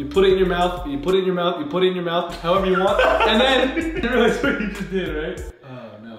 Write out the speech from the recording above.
you put it in your mouth, you put it in your mouth, you put it in your mouth, however you want, and then you realize what you just did, right? Oh no,